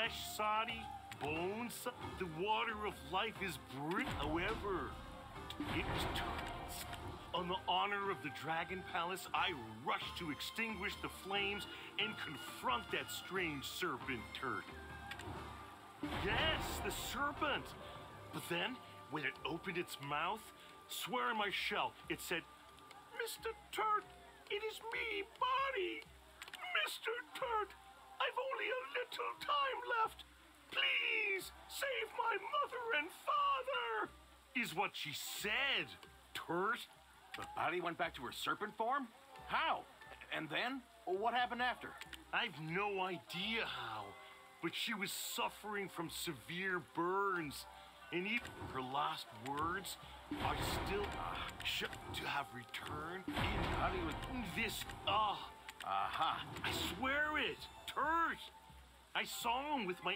flesh bones. The water of life is brit. However, it was. On the honor of the Dragon Palace, I rushed to extinguish the flames and confront that strange serpent Turt. Yes, the serpent. But then, when it opened its mouth, swear on my shell, it said, Mr. Turt, it is me, Bari. Mr. Turt, I've only a little time left. Please save my mother and father, is what she said, Turt. But Bari went back to her serpent form? How? And then? What happened after? I've no idea how, but she was suffering from severe burns. And even her last words are still uh, sh- to have returned in you... this. Ah, Aha. I swear it, Turt. I saw him with my